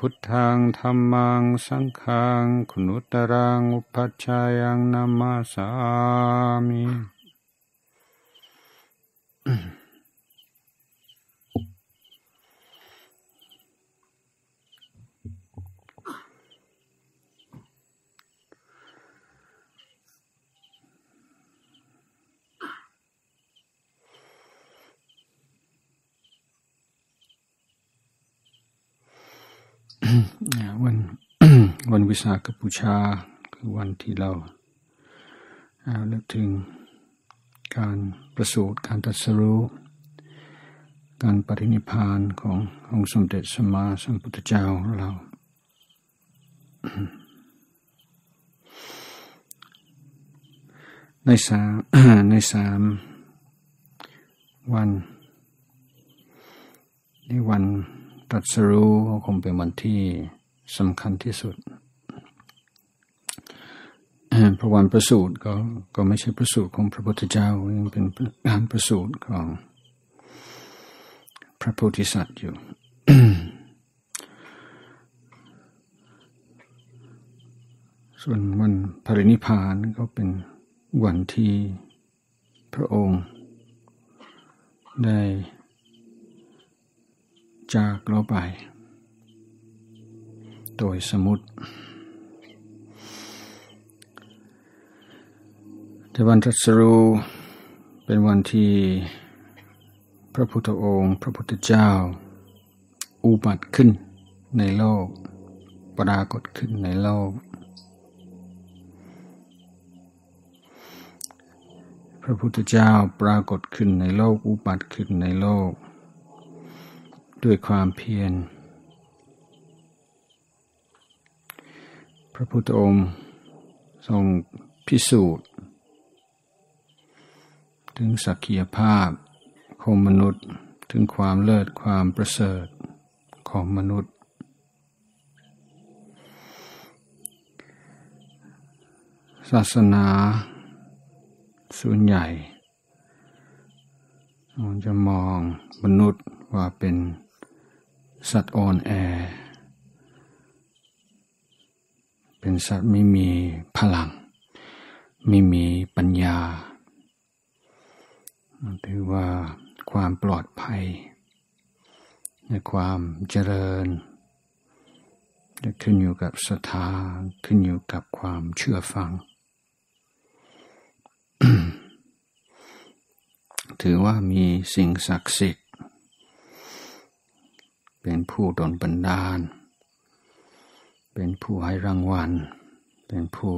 พุทธังธรรมังสังฆังคุณุตรังอุปัชฌายังนามาสามิ วันวันวิสาขบูชาคือวันที่เราเลิกถึงการประสูติการตรัสรู้การปรินิพานขององค์สมเด็จสมมาสัมพุทธเจ้าเราในสามในสามวันในวัน ตรัสรู้คงเป็นวันที่สำคัญที่สุด พระวันประสูติก็ก็ไม่ใช่ประสูติของพระพุทธเจ้ายังเป็นการประสูติของพระโพธิสัตว์อยู่ ส่วนวันปรินิพานก็เป็นวันที่พระองค์ได้ จากเราไป โดยสมุติแต่วันตรัสรู้เป็นวันที่พระพุทธองค์ พระพุทธเจ้า อุบัติขึ้นในโลก ปรากฏขึ้นในโลก พระพุทธเจ้าปรากฏขึ้นในโลก อุบัติขึ้นในโลก ด้วยความเพียร พระพุทธองค์ทรงพิสูจน์ ถึงสักยภาพของมนุษย์ถึงความเลิศความประเสริฐของมนุษย์ ศาสนาส่วนใหญ่มันจะมองมนุษย์ว่าเป็น สัตว์อ่อนแอ เป็นสัตว์ไม่มีพลัง ไม่มีปัญญา ถือว่าความปลอดภัย ในความเจริญ จะขึ้นอยู่กับศรัทธาขึ้นอยู่กับความเชื่อฟัง ถือว่ามีสิ่งศักดิ์สิทธิ์ เป็นผู้ดลบันดาล เป็นผู้ให้รางวัล เป็นผู้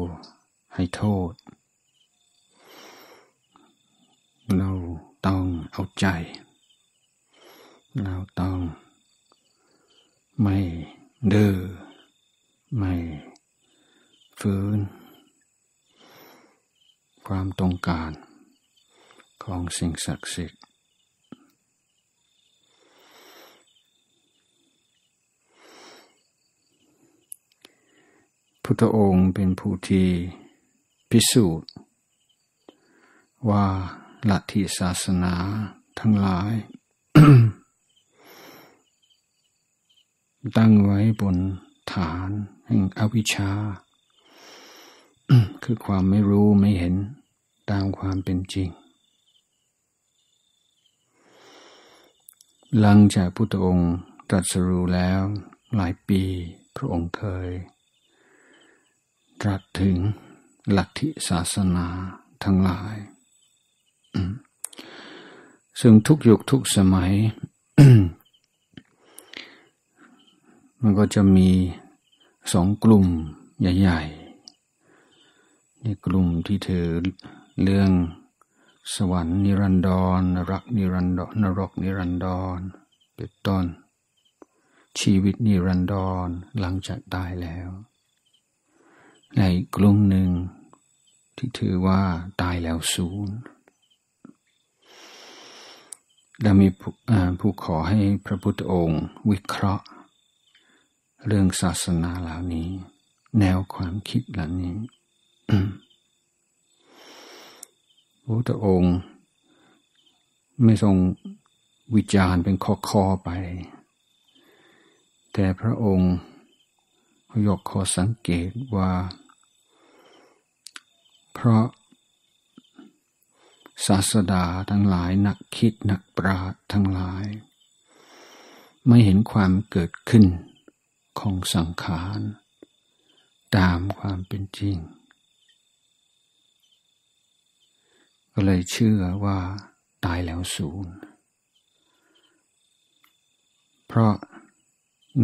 ให้โทษ เราต้องเอาใจ เราต้องไม่เดือไม่ฟื้น ความต้องการของสิ่งศักดิ์สิทธิ์ พุทธองค์เป็นผู้ที่พิสูจน์ ว่าลัทธิศาสนาทั้งหลาย ตั้งไว้บนฐานแห่งอวิชชา คือความไม่รู้ไม่เห็นตามความเป็นจริง หลังจากพุทธองค์ตรัสรู้แล้วหลายปีพระองค์เคย ตรัสถึงลัทธิศาสนาทั้งหลาย ซึ่งทุกยุคทุกสมัย มันก็จะมีสองกลุ่มใหญ่ๆ ในกลุ่มที่ถือเรื่องสวรรค์นิรันดรนรักนิรันดรนรกนิรันดรเป็นต้นชีวิตนิรันดรหลังจากตายแล้ว ในกลุ่มหนึ่งที่ถือว่าตายแล้วศูนย์และมีผู้ขอให้พระพุทธองค์วิเคราะห์ เรื่องศาสนาเหล่านี้ แนวความคิดเหล่านี้พระพุทธองค์ ไม่ทรงวิจารณ์เป็นข้อๆไป แต่พระองค์ ยกข้อสังเกตว่า เพราะศาสดาทั้งหลายนักคิดนักปราชญ์ทั้งหลาย ไม่เห็นความเกิดขึ้นของสังขาร ตามความเป็นจริง ก็เลยเชื่อว่าตายแล้วศูนย์เพราะ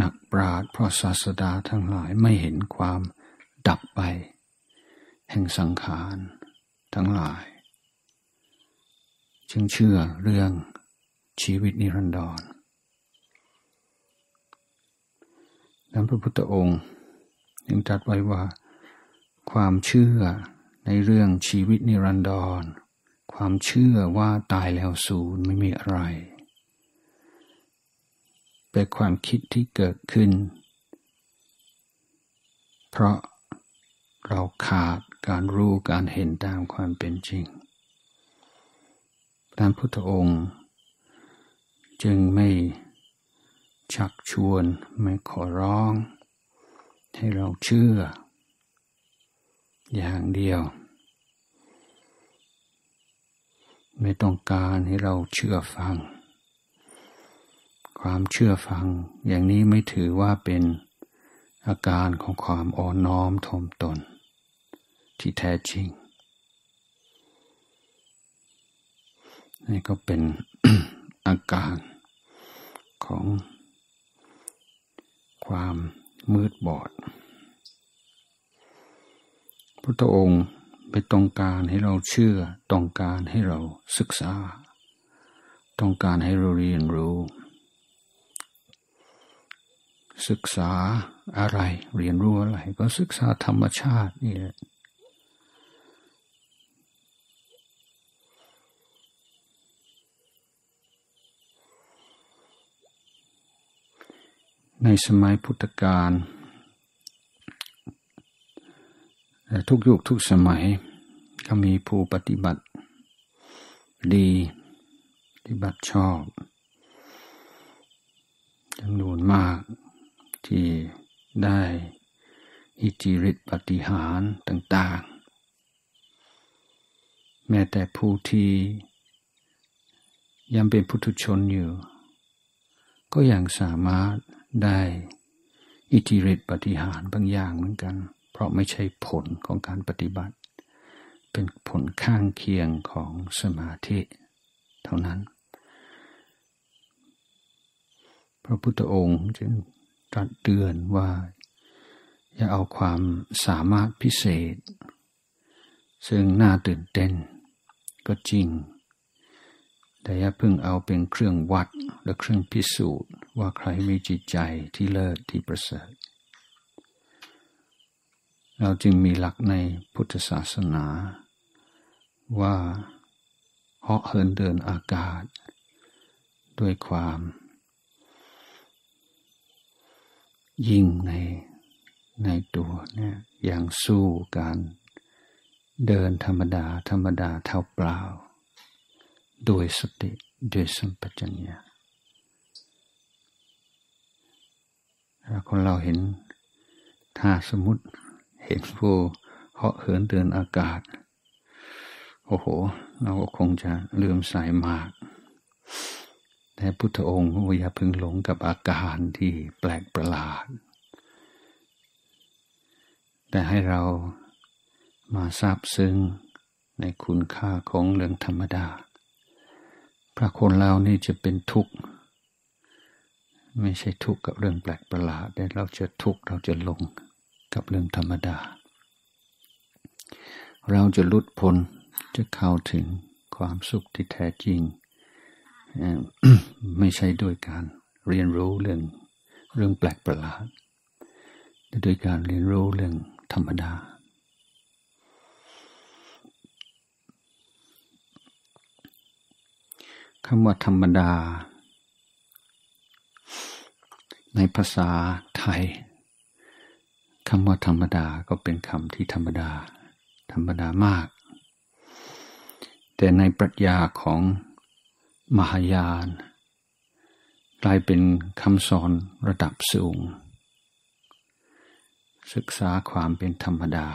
นักปราชญ์พระศาสดาทั้งหลายไม่เห็นความดับไป แห่งสังขารทั้งหลาย จึงเชื่อเรื่องชีวิตนิรันดรนั้นพระพุทธองค์ยังตรัสไว้ว่า ความเชื่อในเรื่องชีวิตนิรันดร ความเชื่อว่าตายแล้วศูนย์ไม่มีอะไร เป็นความคิดที่เกิดขึ้น เพราะเราขาดการรู้การเห็นตามความเป็นจริงท่านพุทธองค์ จึงไม่ชักชวนไม่ขอร้อง ให้เราเชื่อ อย่างเดียว ไม่ต้องการให้เราเชื่อฟัง ความเชื่อฟัง อย่างนี้ไม่ถือว่าเป็นอาการของความอ่อนน้อมถ่อมตน ที่แท้จริง นี่ก็เป็นอาการของความมืดบอดพุทธองค์ไปต้องการให้เราเชื่อ ต้องการให้เราศึกษา ต้องการให้เราเรียนรู้ ศึกษาอะไร เรียนรู้อะไร ก็ศึกษาธรรมชาตินี่แหละในสมัยพุทธกาลทุกยุคทุกสมัย ก็มีผู้ปฏิบัติ ดีปฏิบัติชอบจำนวนมาก ที่ได้อิจิริตปฏิหารต่างๆ แม้แต่ผู้ที่ยังเป็นพุทุชนอยู่ ก็ยังสามารถได้อิจิริตปฏิหารบางอย่างเหมือนกัน เพราะไม่ใช่ผลของการปฏิบัติ เป็นผลข้างเคียงของสมาธิเท่านั้น พระพุทธองค์จึง ตรัสเตือนว่า อย่าเอาความสามารถพิเศษ ซึ่งน่าตื่นเต้น ก็จริง แต่อย่าเพิ่งเอาเป็นเครื่องวัดและเครื่องพิสูจน์ว่าใครมีจิตใจที่เลิศที่ประเสริฐ เราจึงมีหลักในพุทธศาสนา ว่าเหาะเหินเดินอากาศ ด้วยความ ยิ่งในในตัวเนี่ยอย่างสู้การเดินธรรมดา ธรรมดาเท่าเปล่า โดยสติด้วยสัมปชัญญะถ้าคนเราเห็นถ้าสมมติเห็นผู้เหาะเหินเดินอากาศ โอ้โห เราก็คงจะเลื่อมใสามาก แต่พุทธองค์อย่าพึงหลงกับอาการที่แปลกประหลาด แต่ให้เรามาทราบซึ้งในคุณค่าของเรื่องธรรมดา พระคนเรานี่จะเป็นทุกข์ ไม่ใช่ทุกข์กับเรื่องแปลกประหลาด แต่เราจะทุกข์เราจะหลงกับเรื่องธรรมดา เราจะลุดพ้นจะเข้าถึงความสุขที่แท้จริง ไม่ใช่ด้วยการเรียนรู้เรื่องเรื่องแปลกประหลาดแต่ด้วยการเรียนรู้เรื่องธรรมดา คำว่าธรรมดา ในภาษาไทยคำว่าธรรมดาก็เป็นคำที่ธรรมดา ธรรมดามาก แต่ในปรัชญาของ มหายาน กลายเป็นคำสอนระดับสูง ศึกษาความเป็นธรรมดา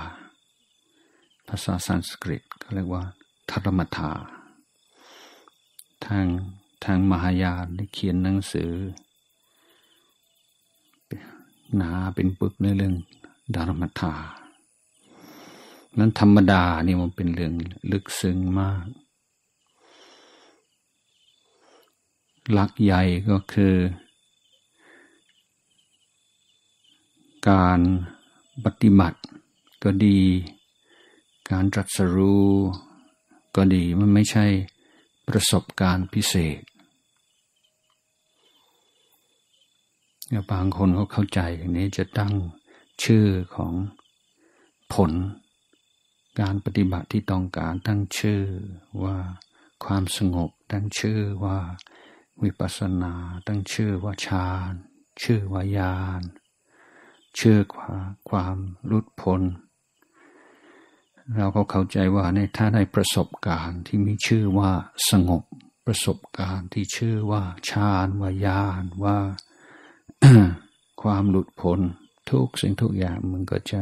ภาษาสันสกฤตก็เรียกว่า ธรรมทา ทางทางมหายานได้เขียนหนังสือ หนาเป็นปึกในเรื่องดารมธานั้นธรรมดานี่มันเป็นเรื่องลึกซึ้งมาก หลักใหญ่ก็คือ การปฏิบัติก็ดี การตรัสรู้ก็ดีมันไม่ใช่ประสบการณ์พิเศษบางคนเขาเข้าใจอย่างนี้จะตั้งชื่อของผล การปฏิบัติที่ต้องการตั้งชื่อว่าความสงบตั้งชื่อว่า วิปัสสนาตั้งชื่อว่าฌานชื่อว่าญาณชื่อว่าความรุดพ้นเราก็เข้าใจว่าในถ้าได้ประสบการณ์ที่มีชื่อว่าสงบประสบการณ์ที่ชื่อว่าฌานว่าญาณว่าความหลุดพ้นทุกสิ่งทุกอย่างมันก็จะ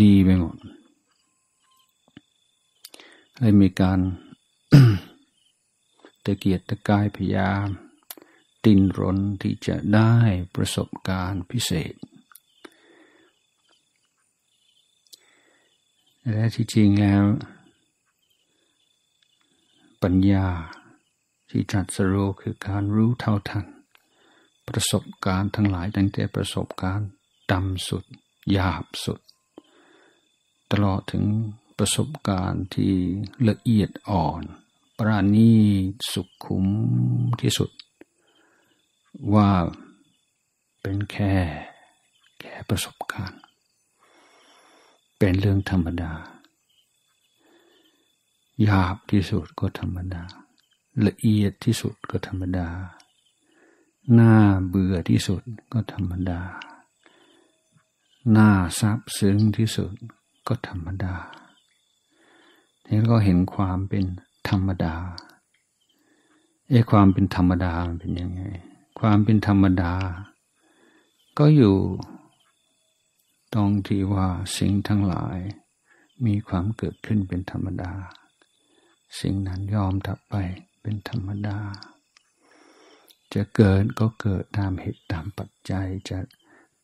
ดีไปหมดเลยมีการ ตะเกียกตะกายพยายามตินรนที่จะได้ประสบการณ์พิเศษ และที่จริงแล้ว ปัญญาที่ตรัสรู้คือการรู้เท่าทัน ประสบการณ์ทั้งหลายตั้งแต่ประสบการณ์ต่ำสุดหยาบสุด ตลอดถึงประสบการณ์ที่ละเอียดอ่อน ปราณีสุขุมที่สุด ว่าเป็นแค่แค่ประสบการณ์ เป็นเรื่องธรรมดาหยาบที่สุดก็ธรรมดา ละเอียดที่สุดก็ธรรมดา หน่าเบื่อที่สุดก็ธรรมดา หน่าซับซึ้งที่สุดก็ธรรมดานี่ก็เห็นความเป็น ธรรมดาเอ้ความเป็นธรรมดาเป็นยังไง ความเป็นธรรมดา ก็อยู่ตรงที่ว่าสิ่งทั้งหลาย มีความเกิดขึ้นเป็นธรรมดา สิ่งนั้นยอมทับไปเป็นธรรมดา จะเกิดก็เกิดตามเหตุตามปัจจัย จะ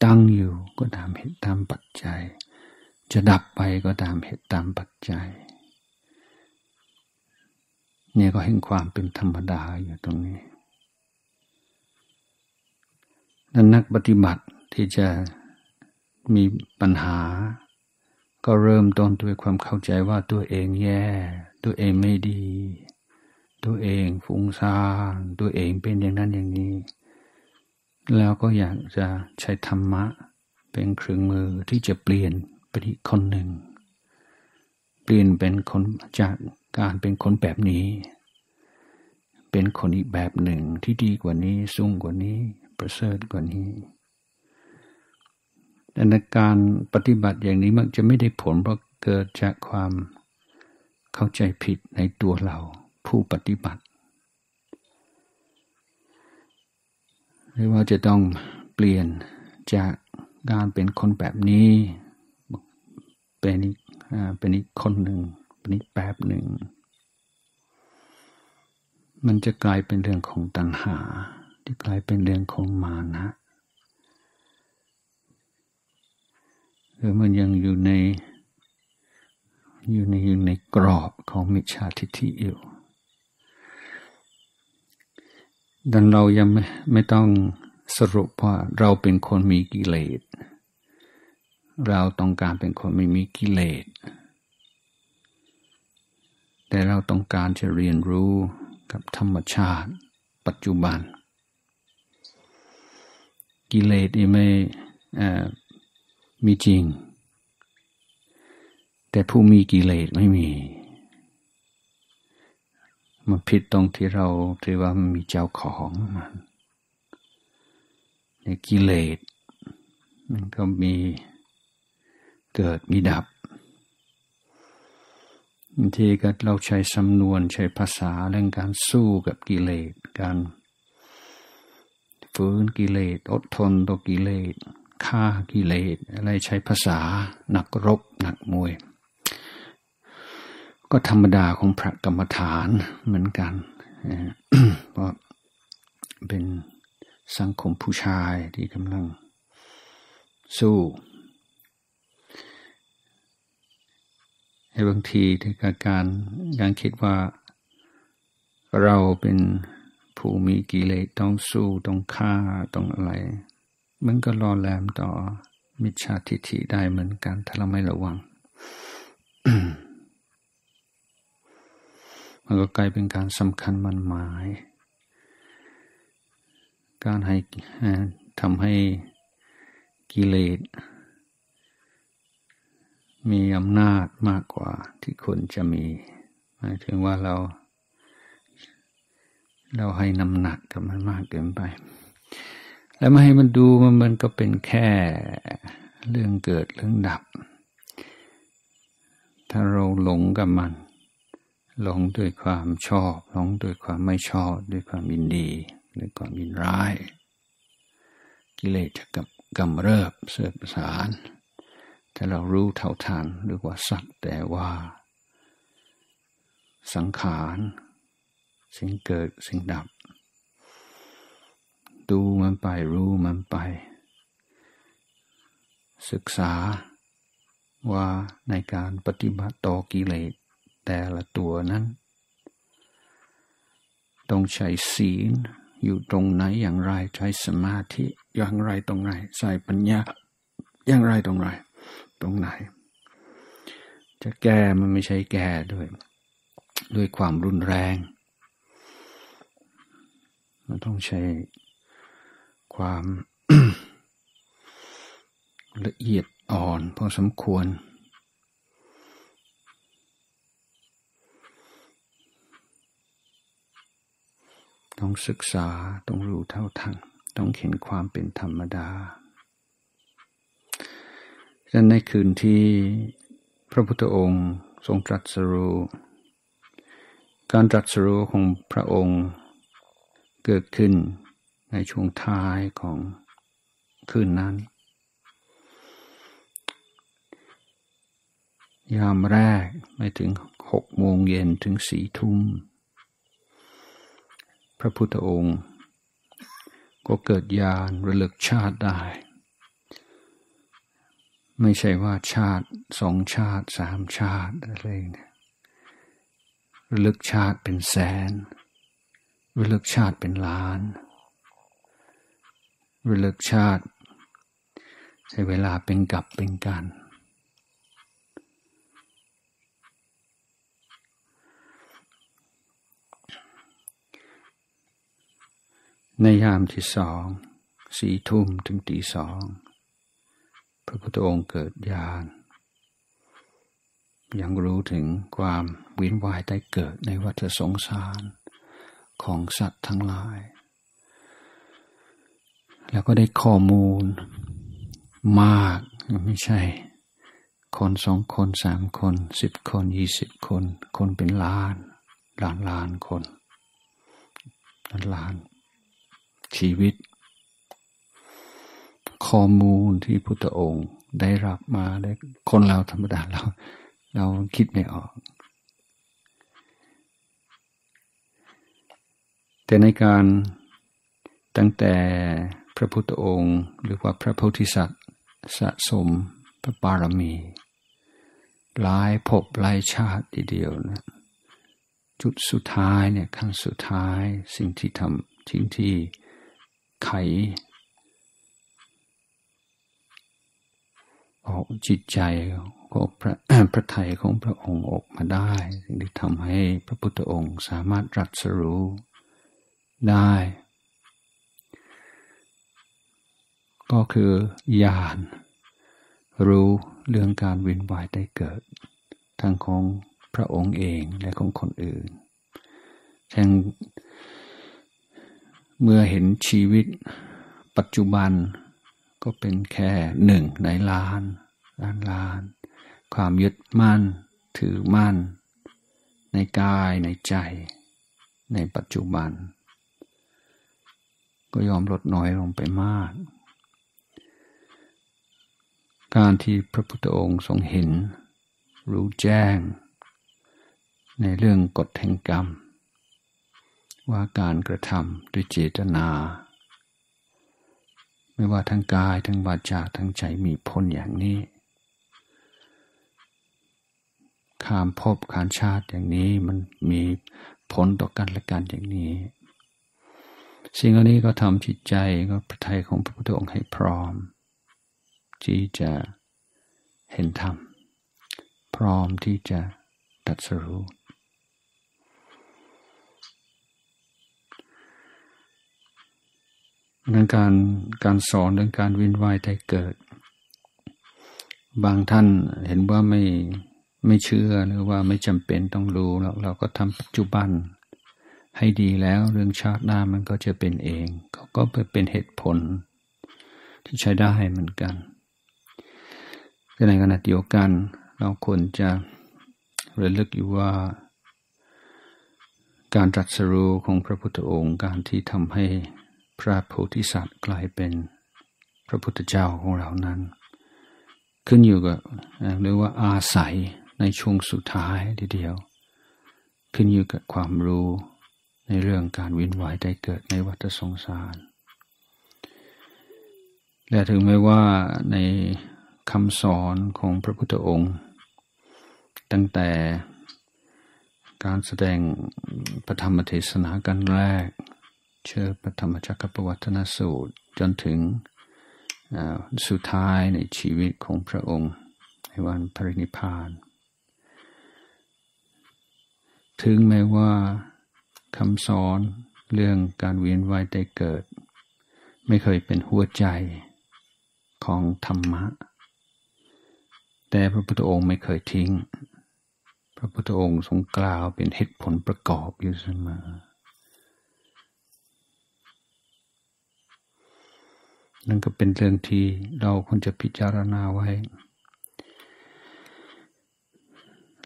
ตั้งอยู่ก็ตามเหตุตามปัจจัย จะดับไปก็ตามเหตุตามปัจจัย เนี่ยก็เห็นความเป็นธรรมดาอยู่ตรงนี้นั้นนักปฏิบัติที่จะมีปัญหา ก็เริ่มต้นด้วยความเข้าใจว่าตัวเองแย่ ตัวเองไม่ดี ตัวเองฟุ้งซ่านตัวเองเป็นอย่างนั้นอย่างนี้ แล้วก็อยากจะใช้ธรรมะ เป็นเครื่องมือที่จะเปลี่ยนไปอีกคนหนึ่ง เปลี่ยนเป็นคนจาก การเป็นคนแบบนี้ เป็นคนอีกแบบหนึ่งที่ดีกว่านี้สูงกว่านี้ ประเสริฐกว่านี้แต่ในการปฏิบัติอย่างนี้มันจะไม่ได้ผลเพราะเกิดจากความเข้าใจผิดในตัวเราผู้ปฏิบัติหรือว่าจะต้องเปลี่ยนจากการเป็นคนแบบนี้ เป็นอีกเป็นอีกคนหนึ่ง นอีกแบบหนึ่ง มันจะกลายเป็นเรื่องของตัณหา ที่กลายเป็นเรื่องของมานะหรือมันยังอยู่ใน อยู่ในอยู่ในกรอบของมิจฉาทิฏฐิอยู่ดังเรายังไม่ไม่ต้องสรุปว่าเราเป็นคนมีกิเลส เราต้องการเป็นคนไม่มีกิเลส แต่เราต้องการจะเรียนรู้กับธรรมชาติปัจจุบัน กิเลสไม่มีจริง แต่ผู้มีกิเลสไม่มีมันผิดตรงที่เราถือว่ามันมีเจ้าของมันในกิเลสมันก็มีเกิดมีดับ บางทีก็เราใช้สำนวนใช้ภาษาเรื่องการสู้กับกิเลสการฝืนกิเลสอดทนต่อกิเลสฆ่ากิเลสอะไรใช้ภาษาหนักรบหนักมวย ก็ธรรมดาของพระกรรมฐานเหมือนกันเพราะเป็นสังคมผู้ชายที่กำลังสู้ ในบางทีที่การยังคิดว่า เราเป็นผู้มีกิเลสต้องสู้ต้องฆ่าต้องอะไร มันก็รอแลมต่อมิจฉาทิฏฐิได้เหมือนกันถ้าเราไม่ระวัง มันก็กลายเป็นการสำคัญมันหมาย การให้ทำให้กิเลส มีอำนาจมากกว่าที่คนจะมี หมายถึงว่าเรา เราให้น้ำหนักกับมันมากเกินไป แล้วมาให้มันดูมันมันก็เป็นแค่เรื่องเกิดเรื่องดับ ถ้าเราหลงกับมันหลงด้วยความชอบหลงด้วยความไม่ชอบ ด้วยความยินดีด้วยความยินร้าย กิเลสจะกับกำเริบเสื่อมสาร ถ้าเรารู้เท่าทันหรือว่าสักแต่ว่า สังขารสิ่งเกิดสิ่งดับ ดูมันไปรู้มันไป ศึกษาว่าในการปฏิบัติต่อกิเลสแต่ละตัวนั้น ต้องใช้ศีลอยู่ตรงไหนอย่างไรใช้สมาธิอย่างไรตรงไหนใส่ปัญญาอย่างไรตรงไหน ตรงไหน จะแก้มันไม่ใช่แก้ด้วย ด้วยความรุนแรง มันต้องใช้ความละเอียดอ่อนพอสมควร ต้องศึกษา ต้องรู้เท่าทัน ต้องเห็นความเป็นธรรมดา นั้นในคืนที่พระพุทธองค์ทรงตรัสรู้การตรัสรู้ของพระองค์เกิดขึ้นในช่วงท้ายของคืนนั้น ยามแรกไม่ถึงหกโมงเย็นถึงสี่ทุ่ม พระพุทธองค์ ก็เกิดญาณระลึกชาติได้ ไม่ใช่ว่าชาติสองชาติสามชาติอะไรเนี่ยระลึกชาติเป็นแสนระลึกชาติเป็นล้านระลึกชาติ ใช้เวลาเป็นกับเป็นกันในยามที่สองสี่ทุ่มถึงตีสอง พระพุทธองค์เกิดญาณยังรู้ถึงความวินวายได้เกิดในวัฏสงสารของสัตว์ทั้งหลาย แล้วก็ได้ข้อมูลมากไม่ใช่ คนสองคนสามคนสิบคนยี่สิบคน คนเป็นล้าน ล้านล้านคนล้านล้านชีวิต ข้อมูลที่พุทธองค์ได้รับมาได้คนเราธรรมดาเรา เราคิดไม่ออก แต่ในการตั้งแต่พระพุทธองค์ หรือว่าพระโพธิสัตว์สะสมพระบารมี หลายภพหลายชาติทีเดียวนะจุดสุดท้ายเนี่ยขั้นสุดท้ายสิ่งที่ทำทิ้งที่ไขออก จิตใจของพระพระไทยของพระองค์ออกมาได้สิ่งที่ทำให้พระพุทธองค์สามารถรัสรู้ได้ ก็คือญาณรู้เรื่องการวินวายได้เกิด ทั้งของพระองค์เองและของคนอื่นแทงเมื่อเห็นชีวิตปัจจุบันก็เป็นแค่หนึ่งในล้าน ล้านล้าน ความยึดมั่น ถือมั่น ในกายในใจ ในปัจจุบัน ก็ยอมลดน้อยลงไปมาก การที่พระพุทธองค์ทรงเห็น รู้แจ้ง ในเรื่องกฎแห่งกรรม ว่าการกระทำด้วยเจตนาไม่ว่าทั้งกายทั้งวาจาทั้งใจมีผลอย่างนี้ ขามพบขานชาติอย่างนี้มันมีผลต่อกันและกันอย่างนี้ สิ่งเหล่านี้ก็ทำจิตใจก็พระทัยของพระพุทธองค์ให้พร้อม ที่จะเห็นธรรม พร้อมที่จะตัดสรู้เรื่องการการสอนเรื่องการวินวายใจเกิด บางท่านเห็นว่าไม่ ไม่เชื่อหรือว่าไม่จำเป็นต้องรู้แล้วเราก็ทำปัจจุบัน ให้ดีแล้วเรื่องชาติหน้ามันก็จะเป็นเองก็ก็เป็นเหตุผล ที่ใช้ได้เหมือนกันแต่ในขณะเดียวกัน เราควรจะระลึกอยู่ว่า การตรัสรู้ของพระพุทธองค์การที่ทำให้พระโพธิสัตว์กลายเป็นพระพุทธเจ้าของเรานั้น ขึ้นอยู่กับเรียกว่าอาศัย ในช่วงสุดท้ายทีเดียว ขึ้นอยู่กับความรู้ในเรื่องการวินไหวได้เกิดในวัฏสงสาร และถึงแม้ว่าในคำสอนของพระพุทธองค์ ตั้งแต่การแสดงพระธรรมเทศนากันแรก เชื่อพระธรรมจักรปวัตนสูตรจนถึงสุดท้ายในชีวิตของพระองค์ในวันปรินิพพาน ถึงแม้ว่าคำสอนเรื่องการเวียนว่ายได้เกิด ไม่เคยเป็นหัวใจของธรรมะ แต่พระพุทธองค์ไม่เคยทิ้ง พระพุทธองค์ทรงกล่าวเป็นเหตุผลประกอบอยู่เสมอ นั่นก็เป็นเรื่องที่เราควรจะพิจารณาไว้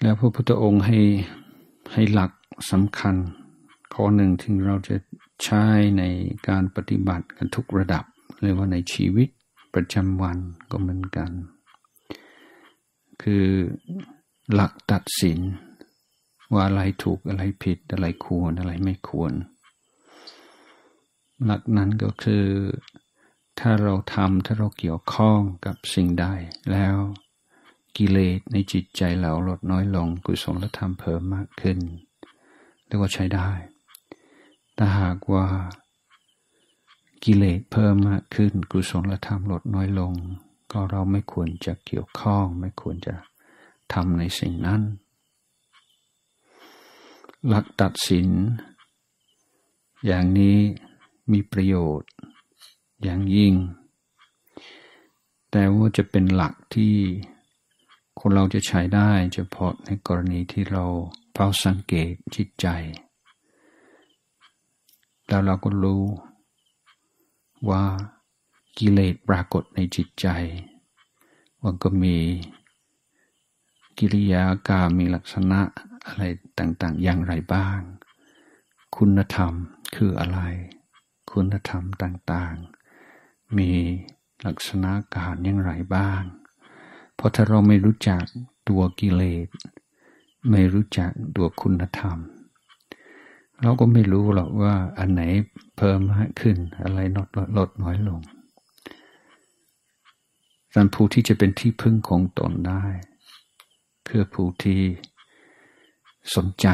แล้วพระพุทธองค์ให้ ให้หลักสำคัญ ข้อหนึ่งที่เราจะใช้ในการปฏิบัติกันทุกระดับเรียกว่าในชีวิตประจำวันก็เหมือนกัน คือหลักตัดสิน ว่าอะไรถูกอะไรผิดอะไรควรอะไรไม่ควร หลักนั้นก็คือ ถ้าเราทำถ้าเราเกี่ยวข้องกับสิ่งใดแล้ว กิเลสในจิตใจเราลดน้อยลง กุศลธรรมเพิ่มมากขึ้นเรียกว่าใช้ได้แต่หากว่ากิเลสเพิ่มมากขึ้น กุศลธรรมลดน้อยลง ก็เราไม่ควรจะเกี่ยวข้องไม่ควรจะทำในสิ่งนั้น หลักตัดสิน อย่างนี้มีประโยชน์อย่างยิ่ง แต่ว่าจะเป็นหลักที่ คนเราจะใช้ได้เฉพาะในกรณีที่เราเฝ้าสังเกตจิตใจ แล้วเราก็รู้ว่ากิเลสปรากฏในจิตใจว่าก็มีกิริยาการมีลักษณะอะไรต่าง ๆ อย่างไรบ้าง คุณธรรมคืออะไร คุณธรรมต่าง ๆ มีลักษณะการอย่างไรบ้าง เพราะถ้าเราไม่รู้จักตัวกิเลส ไม่รู้จักตัวคุณธรรม เราก็ไม่รู้หรอกว่าอันไหนเพิ่มมากขึ้น อะไรลดลดน้อยลงการผู้ที่จะเป็นที่พึ่งของตนได้ คือผู้ที่สนใจ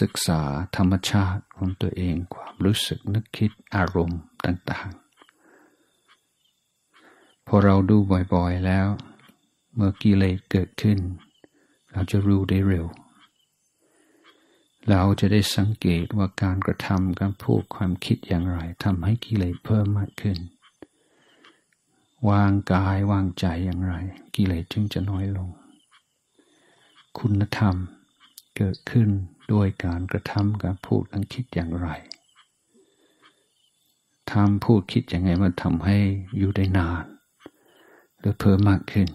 ศึกษาธรรมชาติของตัวเองความรู้สึกนึกคิดอารมณ์ต่าง ๆ พอเราดูบ่อยๆแล้ว เมื่อกิเลสเกิดขึ้น เราจะรู้ได้เร็ว เราจะได้สังเกตว่าการกระทำการพูดความคิดอย่างไรทำให้กิเลสเพิ่มมากขึ้น วางกายวางใจอย่างไร กิเลสจึงจะน้อยลง คุณธรรมเกิดขึ้นด้วยการกระทำการพูดการคิดอย่างไรทำพูดคิดยังไงมันทำให้อยู่ได้นาน หรือเพิ่มมากขึ้น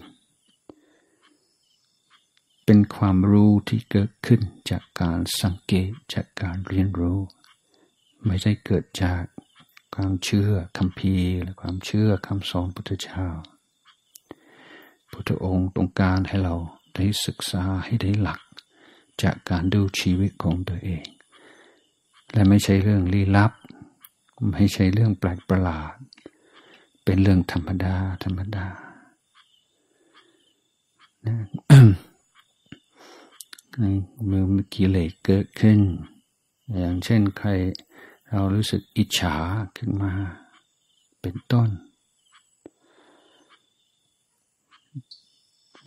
เป็นความรู้ที่เกิดขึ้นจากการสังเกตจากการเรียนรู้ ไม่ใช่เกิดจากความเชื่อคำพีหรือความเชื่อคำสอนพุทธเจ้าพุทธองค์ต้องการให้เราได้ศึกษาให้ได้หลัก จากการดูชีวิตของตัวเอง และไม่ใช่เรื่องลี้ลับ ไม่ใช่เรื่องแปลกประหลาด เป็นเรื่องธรรมดาธรรมดา มือกิเลสเกิดขึ้น อย่างเช่นใครเรารู้สึกอิจฉาขึ้นมา เป็นต้น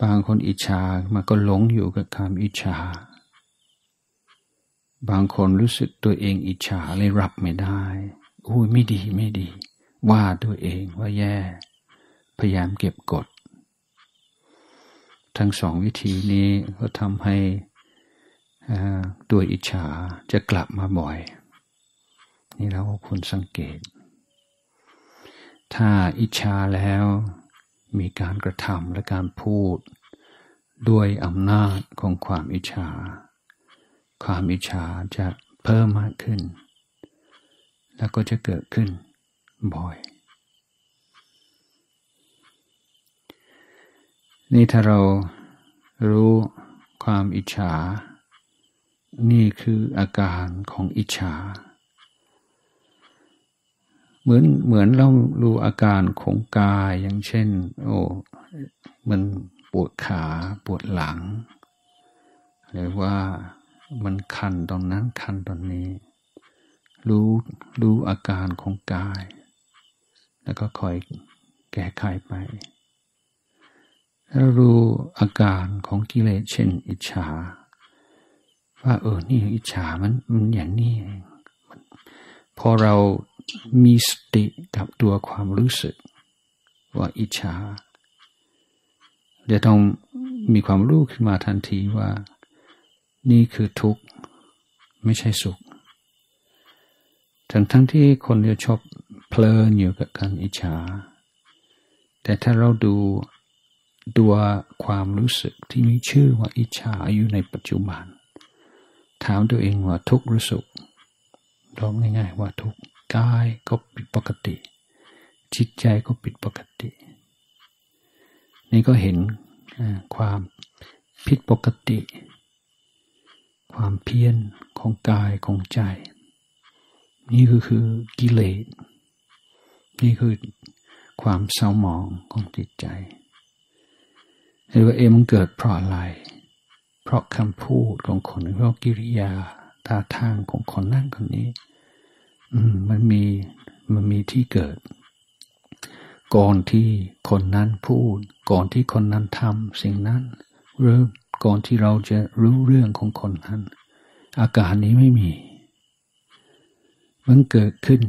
บางคนอิจฉามันก็หลงอยู่กับคำอิจฉา บางคนรู้สึกตัวเองอิจฉาเลยรับไม่ได้โอ้ยไม่ดีไม่ดี ว่าตัวเองว่าแย่ พยายามเก็บกด ทั้งสองวิธีนี้ก็ทำให้ ตัวอิจฉาจะกลับมาบ่อย นี่เราควรสังเกต ถ้าอิจฉาแล้วมีการกระทำและการพูด ด้วยอำนาจของความอิจฉา ความอิจฉาจะเพิ่มมากขึ้น แล้วก็จะเกิดขึ้นบ่อย นี่ถ้าเรารู้ความอิจฉา นี่คืออาการของอิจฉา เหมือนเหมือนเรารู้อาการของกายอย่างเช่น โอ้มันปวดขาปวดหลัง หรือว่ามันคันตรงนั้นคันตรงนี้ รู้รู้อาการของกาย แล้วก็คอยแก้ไขไปแล้วรู้อาการของกิเลสเช่น อิจฉา ว่า เออ นี่อิจฉามันมันอย่างนี้พอเรามีสติกับตัวความรู้สึก ว่าอิจฉาจะต้องมีความรู้ขึ้นมาทันทีว่า นี่คือทุกข์ ไม่ใช่สุข ทั้งทั้งที่คนจะชอบเพลินอยู่กับการอิจฉา แต่ถ้าเราดูตัวความรู้สึกที่มีชื่อว่าอิจฉาอยู่ในปัจจุบัน ถามตัวเองว่าทุกข์หรือสุขตอบง่าย ๆ ว่าทุกข์กายก็ผิดปกติ จิตใจก็ผิดปกติ นี่ก็เห็นความผิดปกติ ความเพี้ยนของกายของใจ นี่ก็คือกิเลสนี่คือความเศร้าหมองของจิตใจหรือว่าเอมันเกิดเพราะอะไร เพราะคำพูดของคนเพราะกิริยาท่าทางของคนนั่นคนนี้มันมีมันมีที่เกิด ก่อนที่คนนั้นพูด ก่อนที่คนนั้นทำสิ่งนั้นหรือก่อนที่เราจะรู้เรื่องของคนนั้น อาการนี้ไม่มี มันเกิดขึ้น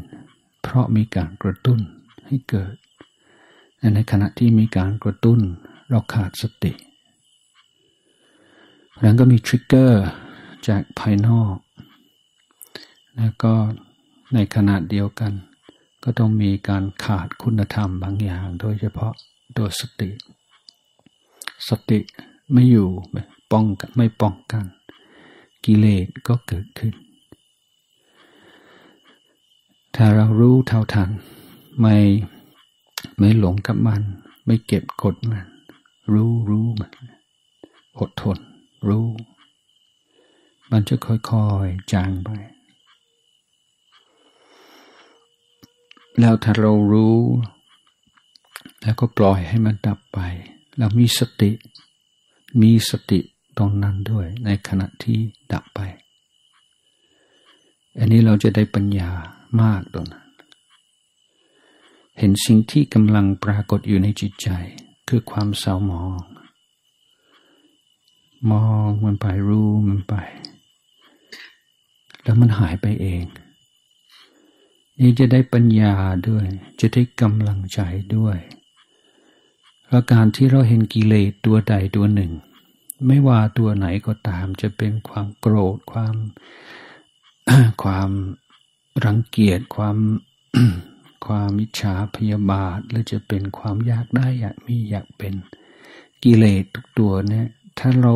เพราะมีการกระตุ้นให้เกิดในขณะที่มีการกระตุ้นเราขาดสติ แล้วก็มีทริกเกอร์จากภายนอก แล้วก็ในขณะเดียวกัน ก็ต้องมีการขาดคุณธรรมบางอย่าง โดยเฉพาะตัวสติ สติไม่อยู่ป้องกันไม่ป้องกัน กิเลสก็เกิดขึ้น ถ้าเรารู้เท่าทัน ไม่ไม่หลงกับมัน ไม่เก็บกดมัน รู้รู้มันอดทน รู้ มันจะค่อยๆจางไป แล้วถ้าเรารู้ แล้วก็ปล่อยให้มันดับไปแล้วมีสติ มีสติตรงนั้นด้วยในขณะที่ดับไป อันนี้เราจะได้ปัญญามากตรงนั้น เห็นสิ่งที่กำลังปรากฏอยู่ในจิตใจ คือความเศร้ามอง มองมันไปรู้มันไป แล้วมันหายไปเอง นี่จะได้ปัญญาด้วย จะได้กำลังใจด้วยแล้วการที่เราเห็นกิเลสตัวใดตัวหนึ่ง ไม่ว่าตัวไหนก็ตาม จะเป็นความโกรธความความรังเกียจความความมิจฉาพยาบาทหรือจะเป็นความอยากได้อยากมีอยากเป็นกิเลสทุกตัวเนี่ย ถ้าเรา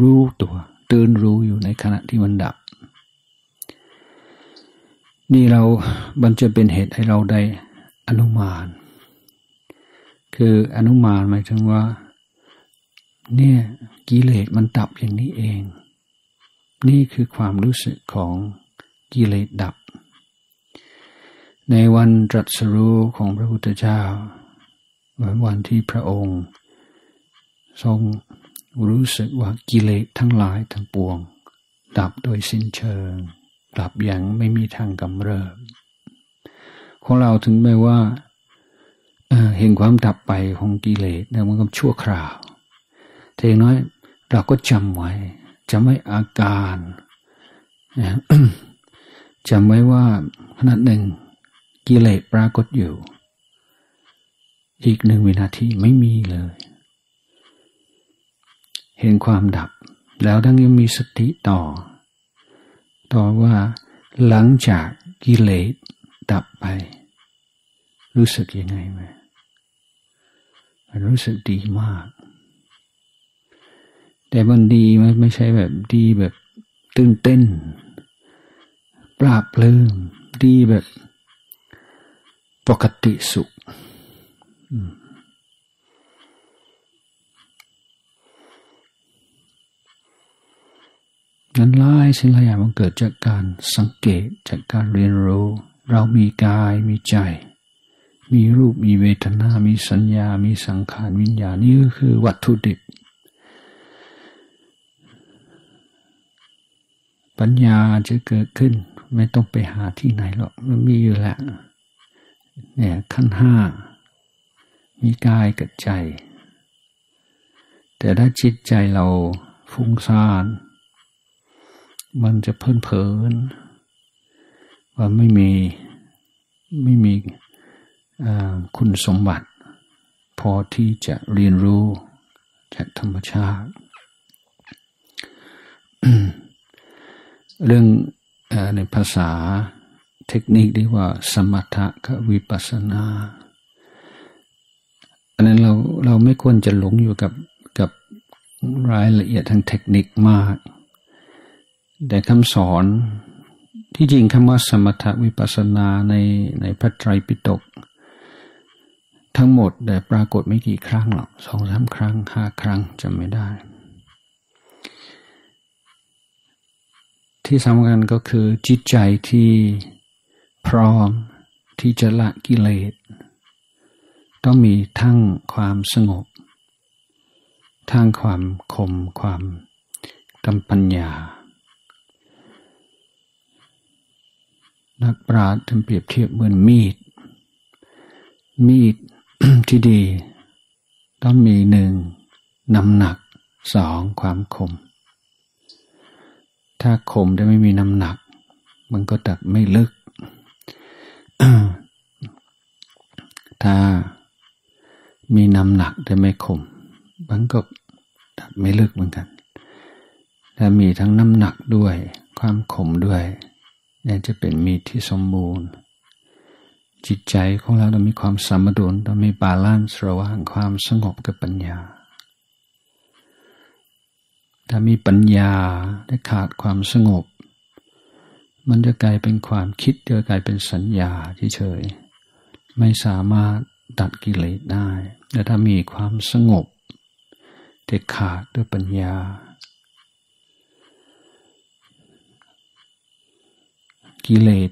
รู้ตัวตื่นรู้อยู่ในขณะที่มันดับ นี่เรามันจะเป็นเหตุให้เราได้อนุมาน คืออนุมานหมายถึงว่า เนี่ยกิเลสมันดับอย่างนี้เอง นี่คือความรู้สึกของกิเลสดับ ในวันตรัสรู้ของพระพุทธเจ้าหรือวันที่พระองค์ ทรง รู้สึกว่ากิเลสทั้งหลายทั้งปวง ดับโดยสิ้นเชิง ดับอย่างไม่มีทางกำเริบของเราถึงแม้ว่าเห็นความดับไปของกิเลสแต่มันก็ชั่วคราวแต่อย่างน้อยเราก็จำไว้จำไว้อาการจำไว้ว่าขณะหนึ่งกิเลสปรากฏอยู่ อีกหนึ่งวินาทีไม่มีเลย เห็นความดับ แล้วทั้งยังมีสติต่อ ต่อว่าหลังจากกิเลสดับไป รู้สึกยังไงไหมรู้สึกดีมาก แต่มันดีมันไม่ใช่แบบดีแบบตื่นเต้น ปราบเพลิมดีแบบปกติสุข นั้นหลายสิ่งหลายอย่างมันเกิดจากการสังเกตจากการเรียนรู้ เรามีกายมีใจ มีรูปมีเวทนา มีสัญญา มีสังขารวิญญาณนี่ก็คือวัตถุดิบ ปัญญาจะเกิดขึ้น ไม่ต้องไปหาที่ไหนหรอกมันมีอยู่แล้วเนี่ยขั้นห้ามีกายกับใจ แต่ถ้าจิตใจเราฟุ้งซ่าน มันจะเพิ่นเผินว่าไม่มีไม่มีคุณสมบัติ พอที่จะเรียนรู้จากธรรมชาติ เรื่องอในภาษาเทคนิคเรียกว่า สมถะกับวิปัสสนาอันนั้นเราเราไม่ควรจะหลงอยู่กับกับรายละเอียดทางเทคนิคมาก แต่คำสอนที่จริงคำว่าสมถวิปัสสนาในในพระไตรปิฎกทั้งหมดแต่ปรากฏไม่กี่ครั้งหรอกสองสามครั้งห้าครั้งจำไม่ได้ ที่สำคัญก็คือจิตใจที่พร้อมที่จะละกิเลส ต้องมีทั้งความสงบ ทั้งความคมความกำปัญญา นักปราชญ์ทำเปรียบเทียบเหมือนมีด มีดที่ดี ต้องมีหนึ่งน้ำหนักสองความคม ถ้าคมแต่ไม่มีน้ำหนัก มันก็ตัดไม่ลึก ถ้ามีน้ำหนักแต่ไม่คมมันก็ตัดไม่ลึกเหมือนกัน ถ้ามีทั้งน้ำหนักด้วย ความคมด้วย นี่จะเป็นมีดที่สมบูรณ์ จิตใจของเราต้องมีความสมดุลต้องมี balance ระหว่างความสงบกับปัญญา ถ้ามีปัญญาแต่ขาดความสงบ มันจะกลายเป็นความคิดจะกลายเป็นสัญญาเฉยไม่สามารถตัดกิเลสได้ แต่ถ้ามีความสงบได้ขาดด้วยปัญญา กิเลส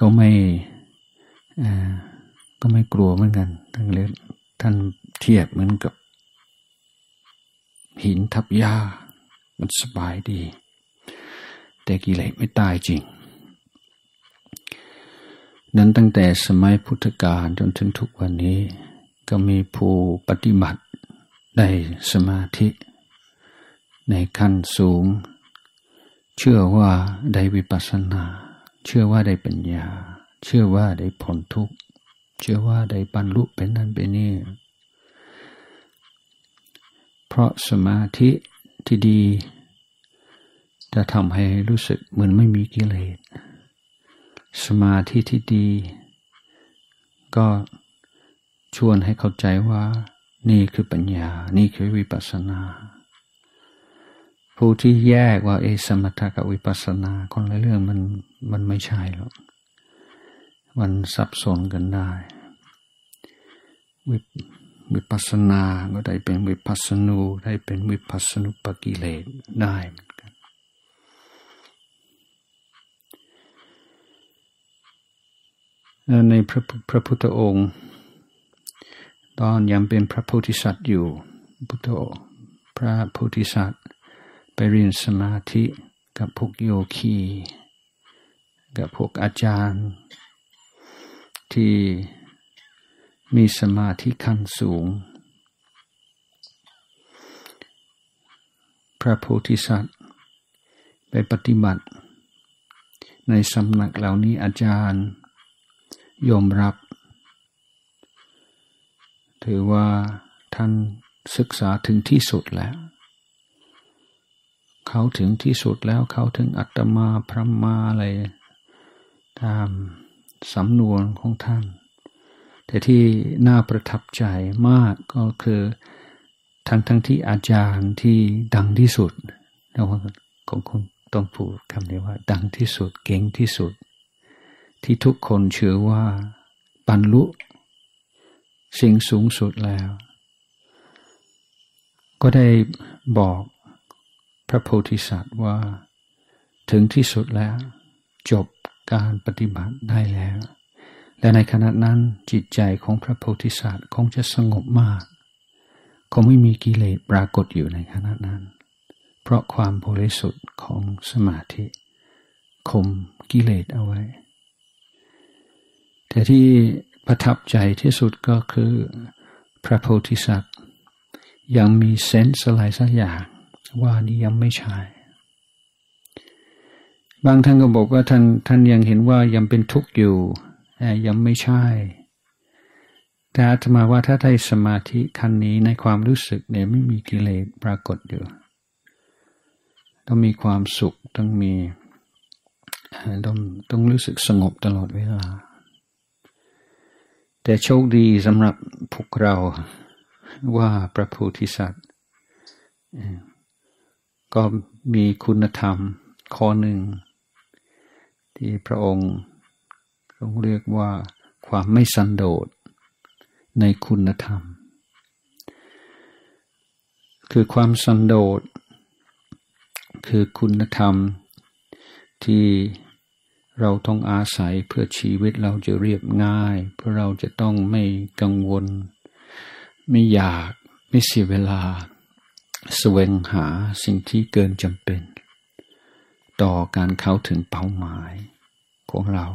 ก็ไม่ก็ไม่กลัวเหมือนกันทั้งเลท่านเทียบเหมือนกับ หินทับหญ้ามันสบายดี แต่กิเลสไม่ตายจริง นั้นตั้งแต่สมัยพุทธกาลจนถึงทุกวันนี้ ก็มีผู้ปฏิบัติได้สมาธิ ในขั้นสูง เชื่อว่าได้วิปัสสนา เชื่อว่าได้ปัญญา เชื่อว่าได้ผลทุกข์เชื่อว่าได้บรรลุเป็นนั้นเป็นนี่เพราะสมาธิที่ดี จะทำให้รู้สึกเหมือนไม่มีกิเลส สมาธิที่ดี ก็ชวนให้เข้าใจว่า นี่คือปัญญา นี่คือวิปัสสนา ผู้ที่แยกว่าเอสมถะกับวิปัสสนาคนละเรื่องมัน มันไม่ใช่หรอก มันสับสนกันได้ วิวิปัสนา ก็ได้เป็นวิปัสนู ได้เป็นวิปัสนุปกิเลสได้เหมือนกัน ในพระพระพุทธองค์ ตอนยังเป็นพระโพธิสัตว์อยู่พุทธพระโพธิสัตว์ ไปเรียนสมาธิกับพวกโยคี กับพวกอาจารย์ ที่มีสมาธิขั้นสูง พระโพธิสัตว์ ไปปฏิบัติ ในสำนักเหล่านี้อาจารย์ ยอมรับ ถือว่าท่านศึกษาถึงที่สุดแล้ว เขาถึงที่สุดแล้วเขาถึงอัตมาพระมาอะไร ตามสำนวนของท่าน แต่ที่น่าประทับใจมากก็คือทั้งทั้งที่อาจารย์ที่ดังที่สุดเราของคุณต้องพูดคำนี้ว่า ดังที่สุดเก่งที่สุด ที่ทุกคนเชื่อว่าบรรลุสิ่งสูงสุดแล้ว ก็ได้บอกพระโพธิสัตว์ว่า ถึงที่สุดแล้ว จบ การปฏิบัติได้แล้ว และในขณะนั้นจิตใจของพระโพธิสัตว์คงจะสงบมาก คงไม่มีกิเลสปรากฏอยู่ในขณะนั้น เพราะความบริสุทธิ์ของสมาธิข่มกิเลสเอาไว้ แต่ที่ประทับใจที่สุดก็คือพระโพธิสัตว์ยังมีเซนส์อะไรสักอย่างว่านี่ยังไม่ใช่ บางท่านก็บอกว่าท่านท่านยังเห็นว่ายังเป็นทุกข์อยู่ยังไม่ใช่ แต่อาตมาว่าถ้าได้สมาธิคันนี้ในความรู้สึกเนี่ยไม่มีกิเลสปรากฏอยู่ ต้องมีความสุขต้องมีต้องต้องรู้สึกสงบตลอดเวลา แต่โชคดีสำหรับพวกเราว่าพระโพธิสัตว์ก็มีคุณธรรมข้อหนึ่ง ที่พระองค์เราเรียกว่าความไม่สันโดษในคุณธรรม คือความสันโดษคือคุณธรรมที่เราต้องอาศัยเพื่อชีวิตเราจะเรียบง่าย เพื่อเราจะต้องไม่กังวล ไม่อยากไม่เสียเวลา แสวงหาสิ่งที่เกินจำเป็น ต่อการเข้าถึงเป้าหมายของเรา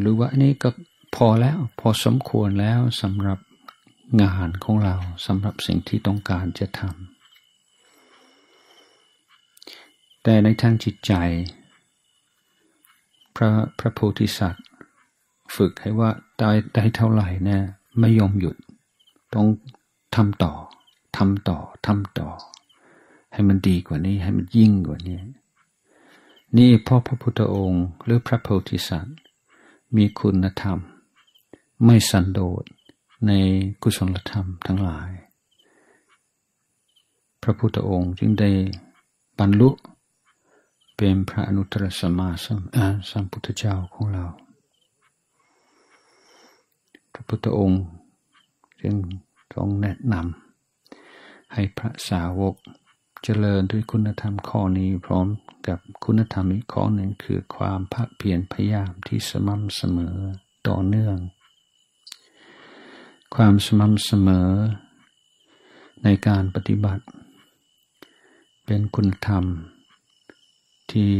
หรือว่าอันนี้ก็พอแล้วพอสมควรแล้วสำหรับงานของเราสำหรับสิ่งที่ต้องการจะทำแต่ในทางจิตใจ พระพระโพธิสัตว์ ฝึกให้ว่าได้ได้เท่าไหร่เนี่ยไม่ยอมหยุด ต้องทำต่อทำต่อทำต่อ ให้มันดีกว่านี้ ให้มันยิ่งกว่านี้ นี่พ่อพระพุทธองค์หรือพระโพธิสัตว์ มีคุณธรรม ไม่สันโดษในกุศลธรรมทั้งหลาย พระพุทธองค์จึงได้บรรลุเป็นพระอนุตตรสมาสัมสัมพุทธเจ้าของเรา พระพุทธองค์จึงทรงแนะนำให้พระสาวก เจริญด้วยคุณธรรมข้อนี้พร้อมกับคุณธรรมอีกข้อหนึ่งคือความภาคเพียรพยายามที่สม่ำเสมอต่อเนื่อง ความสม่ำเสมอ ในการปฏิบัติ เป็นคุณธรรม ที่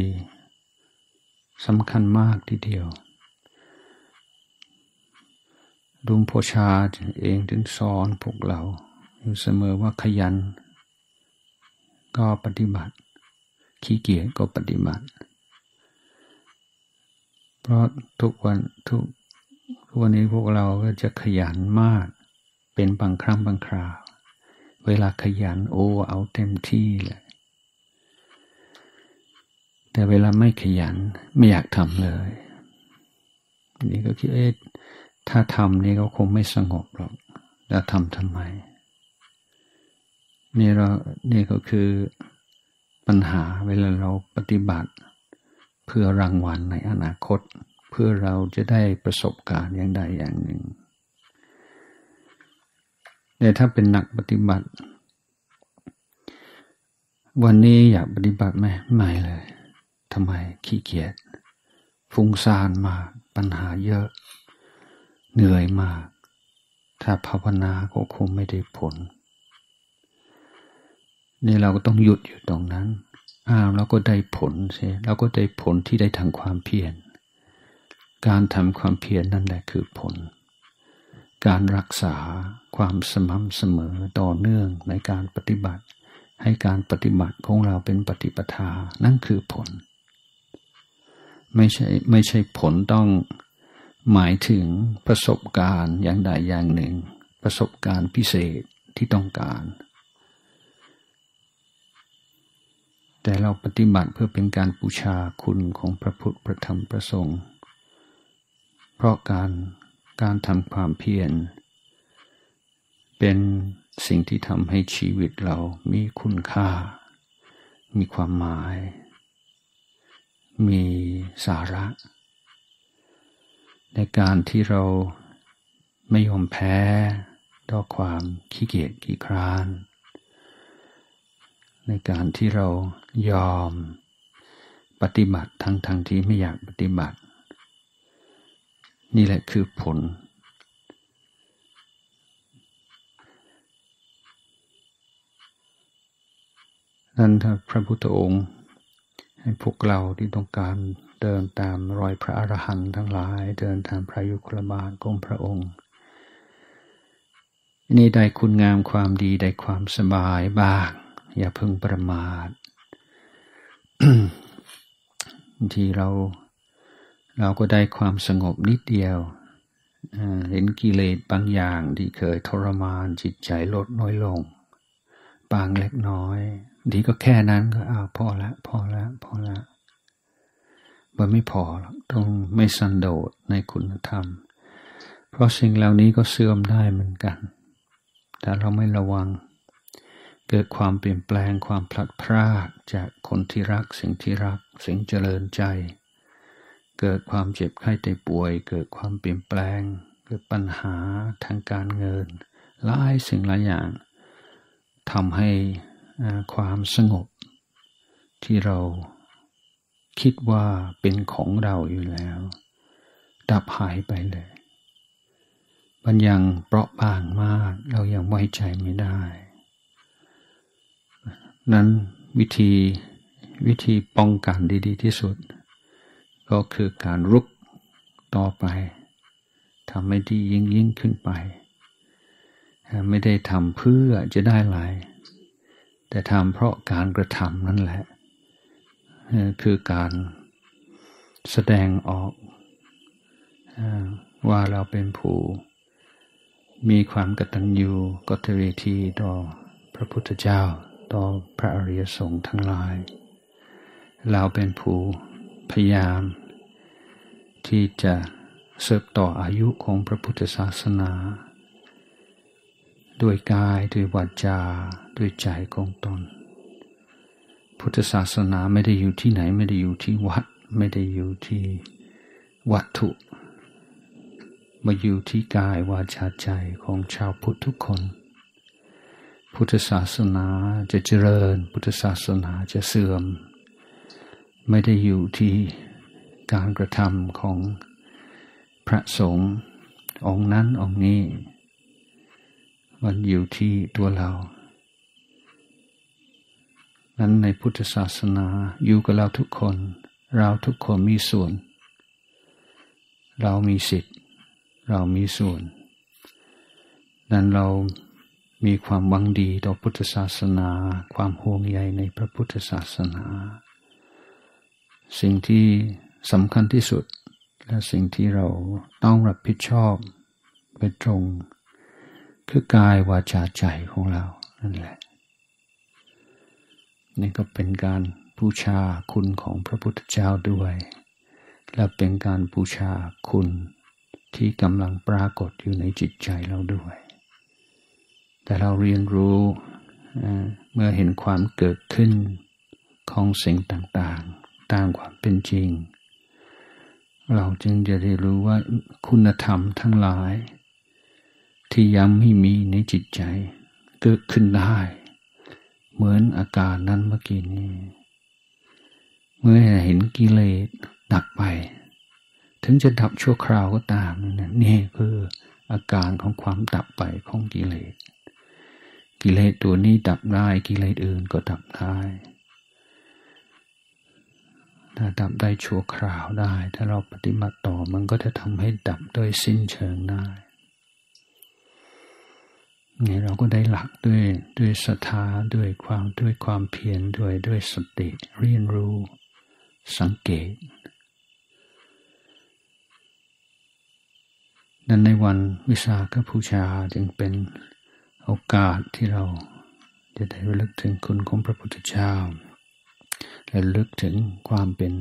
สำคัญมากทีเดียวดุงโพชาเองถึงสอนพวกเราอยู่เสมอว่าขยัน ก็ปฏิบัติ ขี้เกียจก็ปฏิบัติ เพราะทุกวันทุกวันนี้พวกเราก็จะขยันมาก เป็นบางครั้งบางคราว เวลาขยันโอ้เอาเต็มที่เลยแต่เวลาไม่ขยันไม่อยากทำเลย นี่ก็คิดเอ๊ะถ้าทำนี่ก็คงไม่สงบหรอก แล้วทำทำไม นี่เรานี่ก็คือปัญหาเวลาเราปฏิบัติ เพื่อรางวัลในอนาคต เพื่อเราจะได้ประสบการณ์อย่างใดอย่างหนึ่งแต่ถ้าเป็นหนักปฏิบัติ วันนี้อยากปฏิบัติไหมไม่เลยทำไมขี้เกียจฟุ้งซ่านมากปัญหาเยอะ เหนื่อยมาก ถ้าภาวนาก็คงไม่ได้ผล นี่เราก็ต้องหยุดอยู่ตรงนั้นอ้าวเราก็ได้ผลใช่เราก็ได้ผลที่ได้ทางความเพียร การทำความเพียรนั่นแหละคือผล การรักษาความสม่ำเสมอต่อเนื่องในการปฏิบัติ ให้การปฏิบัติของเราเป็นปฏิปทา นั่นคือผล ไม่ใช่ไม่ใช่ผลต้องหมายถึงประสบการณ์อย่างใดอย่างหนึ่ง ประสบการณ์พิเศษที่ต้องการ แต่เราปฏิบัติเพื่อเป็นการบูชาคุณของพระพุทธพระธรรมพระสงฆ์เพราะการการทำความเพียรเป็นสิ่งที่ทำให้ชีวิตเรามีคุณค่า มีความหมาย มีสาระ ในการที่เราไม่ยอมแพ้ต่อความขี้เกียจขี้คร้าน ในการที่เรายอมปฏิบัติทั้งทั้งที่ไม่อยากปฏิบัติ นี่แหละคือผล นั้นถ้าพระพุทธองค์ ให้พวกเราที่ต้องการเดินตามรอยพระอรหันต์ทั้งหลาย เดินตามพระยุคลบาลของพระองค์ นี่ได้คุณงามความดีได้ความสบายบ้าง อย่าเพิ่งประมาททีเรา เราก็ได้ความสงบนิดเดียว เห็นกิเลสบางอย่างที่เคยทรมานจิตใจลดน้อยลง บางเล็กน้อยดีก็แค่นั้นก็อ้าวพอละพอละพอละมันไม่พอหรอกต้องไม่สันโดษในคุณธรรม เพราะสิ่งเหล่านี้ก็เสื่อมได้เหมือนกัน แต่เราไม่ระวัง เกิดความเปลี่ยนแปลงความพลัดพรากจากคนที่รักสิ่งที่รักสิ่งเจริญใจ เกิดความเจ็บไข้ได้ป่วย เกิดความเปลี่ยนแปลง เกิดปัญหาทางการเงินหลายสิ่งหลายอย่างทำให้ความสงบ ที่เราคิดว่าเป็นของเราอยู่แล้ว ดับหายไปเลยมันยังเปราะบางมากเรายังไว้ใจไม่ได้ นั้นวิธีวิธีป้องกันดี ๆ ที่สุด ก็คือการรุกต่อไปทำให้ดียิ่งยิ่งขึ้นไป ไม่ได้ทำเพื่อจะได้หลายแต่ทำเพราะการกระทำนั่นแหละ คือการแสดงออกว่าเราเป็นผู้ มีความกตัญญูกตเวทีต่อพระพุทธเจ้า ต่อพระอริยสงฆ์ทั้งหลาย เราเป็นผู้พยายาม ที่จะเสิร์ฟต่ออายุของพระพุทธศาสนา ด้วยกายด้วยวาจาด้วยใจของตน พุทธศาสนาไม่ได้อยู่ที่ไหนไม่ได้อยู่ที่วัดไม่ได้อยู่ที่วัตถุ มาอยู่ที่กายวาจาใจของชาวพุทธทุกคน พุทธศาสนาจะเจริญ พุทธศาสนาจะเสื่อม ไม่ได้อยู่ที่การกระทำของพระสงฆ์องค์นั้นองค์นี้ มันอยู่ที่ตัวเรานั้นในพุทธศาสนาอยู่กับเราทุกคน เราทุกคนมีส่วน เรามีสิทธิ์ เรามีส่วน นั้นเรา มีความหวังดีต่อพุทธศาสนา ความห่วงใยในพระพุทธศาสนา สิ่งที่สำคัญที่สุด และสิ่งที่เราต้องรับผิดชอบไปตรง คือกายวาจาใจของเรานั่นแหละ นี่ก็เป็นการบูชาคุณของพระพุทธเจ้าด้วย และเป็นการบูชาคุณที่กำลังปรากฏอยู่ในจิตใจเราด้วย แต่เราเรียนรู้เมื่อเห็นความเกิดขึ้นของสิ่งต่างๆ ตามความเป็นจริง เราจึงจะได้รู้ว่าคุณธรรมทั้งหลาย ที่ยังไม่มีในจิตใจ เกิดขึ้นได้ เหมือนอาการนั้นเมื่อกี้นี้ เมื่อเห็นกิเลสดับไป ถึงจะดับชั่วคราวก็ตามนี่คืออาการของความดับไปของกิเลส กิเลสตัวนี้ดับได้กิเลสอื่นก็ดับได้ ถ้าดับได้ชั่วคราวได้ ถ้าเราปฏิบัติต่อมันก็จะทำให้ดับโดยสิ้นเชิงได้นี่เราก็ได้หลักด้วยด้วยศรัทธาด้วยความด้วยความเพียรด้วยด้วยสติเรียนรู้สังเกตนั้นในวันวิสาขบูชาจึงเป็น โอกาสที่เราจะได้ระลึกถึงคุณของพระพุทธเจ้าและลึกถึงความเป็น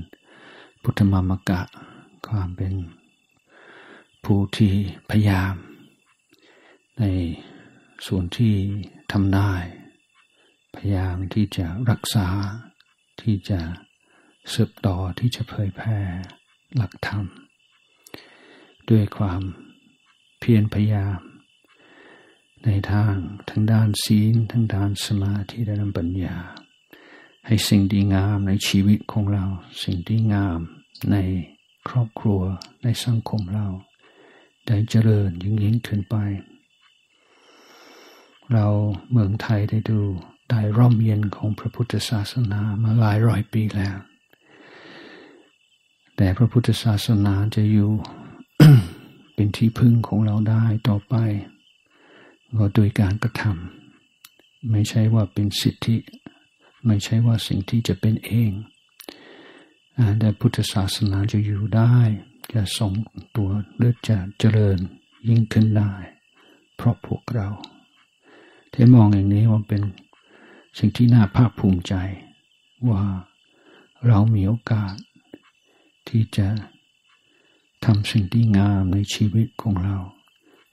พุทธมามกะ ความเป็นผู้ที่พยายาม ในส่วนที่ทำได้ พยายามที่จะรักษาที่จะสืบต่อที่จะเผยแพร่หลักธรรม ด้วยความเพียรพยายาม ในทางทั้งด้านศีลทั้งด้านสมาธิและด้านปัญญา ให้สิ่งดีงามในชีวิตของเรา สิ่งดีงามในครอบครัวในสังคมเรา ได้เจริญยิ่งยิ่งขึ้นไป เราเมืองไทยได้ดูได้ร่มเย็นของพระพุทธศาสนามาหลายร้อยปีแล้ว แต่พระพุทธศาสนาจะอยู่ เป็นที่พึ่งของเราได้ต่อไป ก็โดยการกระทำไม่ใช่ว่าเป็นสิทธิ ไม่ใช่ว่าสิ่งที่จะเป็นเองแต่พุทธศาสนาจะอยู่ได้ จะส่งตัวเลือจะเจริญยิ่งขึ้นได้ เพราะพวกเราที่มองอย่างนี้ว่าเป็นสิ่งที่น่าภาคภูมิใจ ว่าเรามีโอกาส ที่จะทำสิ่งที่งามในชีวิตของเรา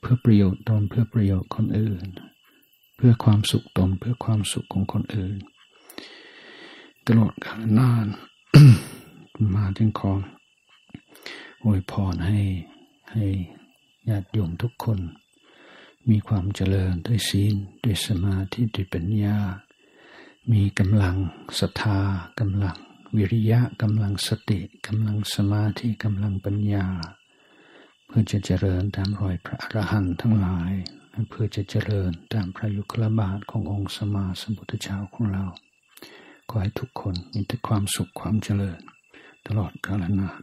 พื่อประโยชน์ตนเพื่อประโยชน์คนอื่น เพื่อความสุขตนเพื่อความสุขของคนอื่น ตลอดกาลนานมาจึงขออวยพรให้ให้ญาติโยมทุกคน มีความเจริญด้วยศีลด้วยสมาธิด้วยปัญญา มีกำลังศรัทธากำลัง วิริยะกำลังสติกำลังสมาธิกำลังปัญญา พื่อจะเจริญตามรอยพระอรหันต์ทั้งหลาย เพื่อจะเจริญตามพระยุคลบาทขององค์สมมาสมุทธเจ้าของเรา ขอให้ทุกคนมีแต่ความสุขความเจริญ ตลอดกาลนาน